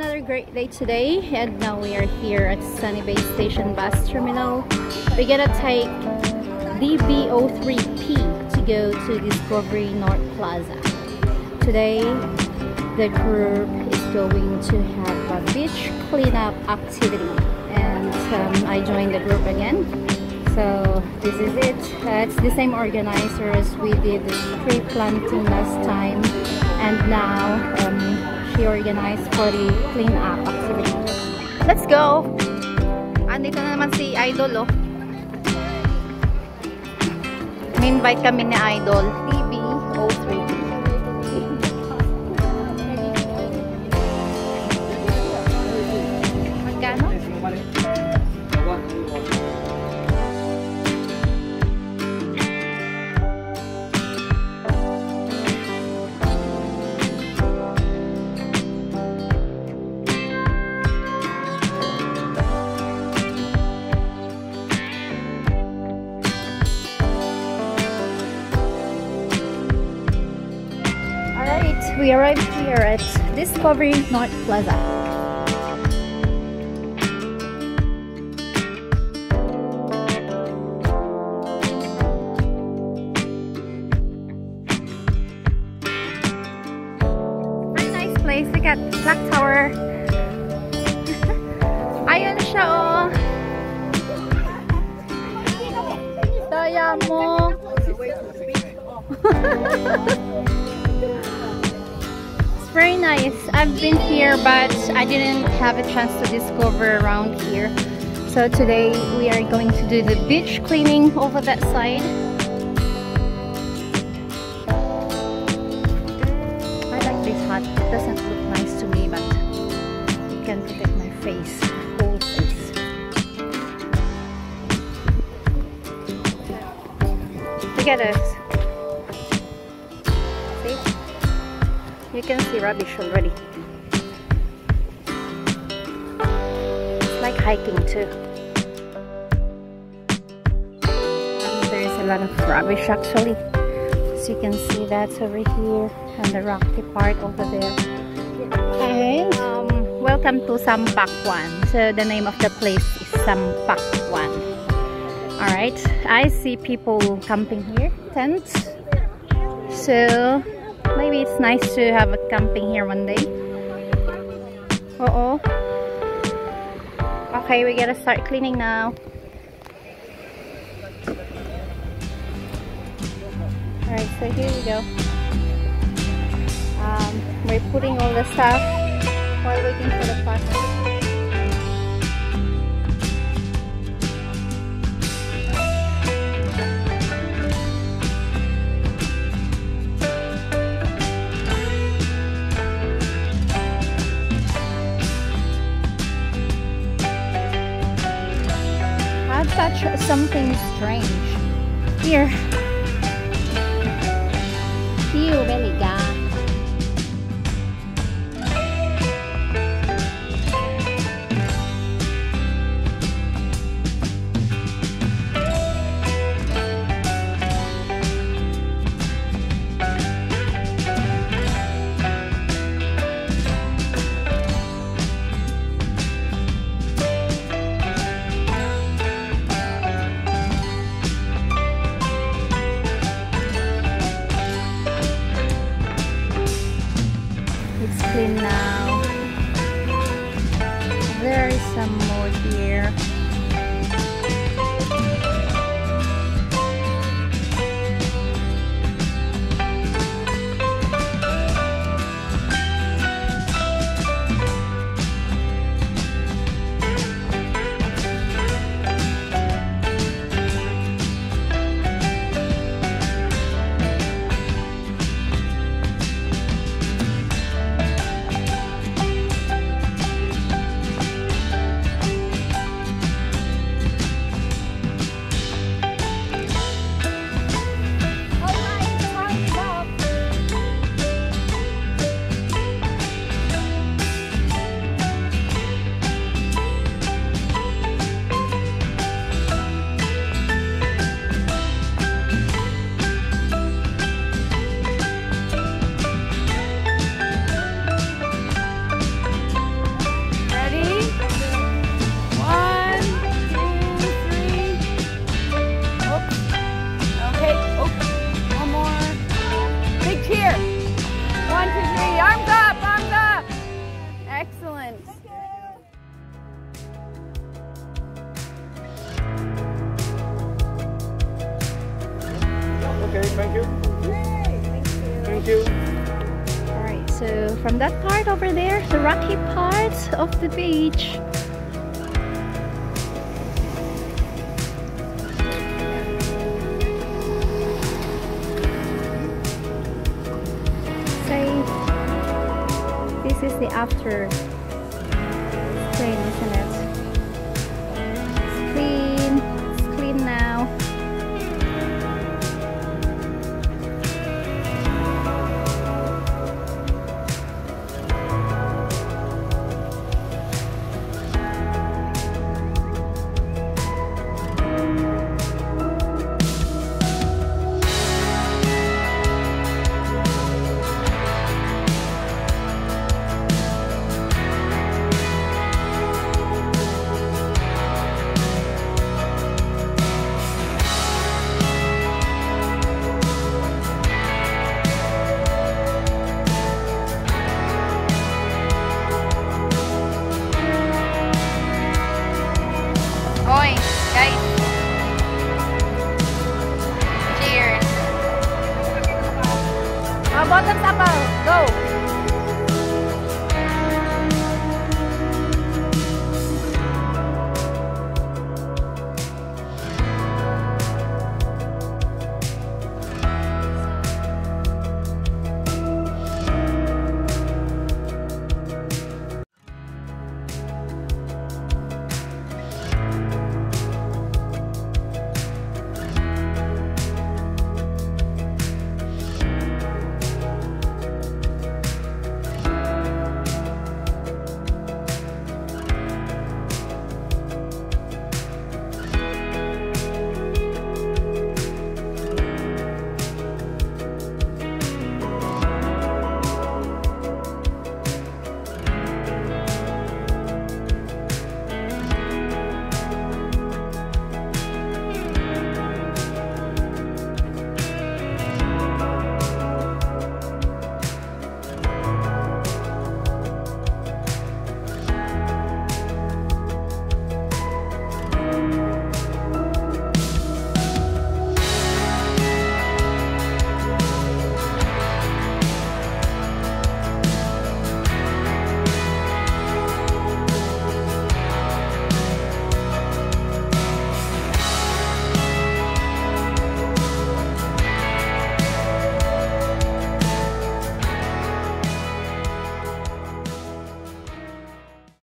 another great day today and now we are here at Sunny Bay Station Bus Terminal. We're gonna take DB03P to go to Discovery North Plaza. Today, the group is going to have a beach cleanup activity and um, I joined the group again. So this is it. Uh, it's the same organizer as we did tree planting last time and now um, she organized for the clean up activity. Let's go! Andito na naman si Idol, oh. May-invite kami ni Idol. DB03. we arrived here at Discovery North Plaza. Very nice place. Look at Black Tower. Ayun siya oh. Daya mo. Very nice. I've been here but I didn't have a chance to discover around here. So today we are going to do the beach cleaning over that side. I like this hat. It doesn't look nice to me but it can protect my face, whole face. Look at this. You can see rubbish already. It's like hiking too. There's a lot of rubbish actually. So you can see that's over here and the rocky part over there. And um, welcome to Sam Pak Wan. So the name of the place is Sam Pak Wan. Alright, I see people camping here, tents. So maybe it's nice to have a camping here one day. Uh oh okay we gotta start cleaning now. Alright so here we go. Um, we're putting all the stuff. While waiting for the partner such something strange. Here. Feel really guy. Okay, thank you. Thank you. Alright, so from that part over there, the rocky part of the beach. This is the after screen, isn't it? Go!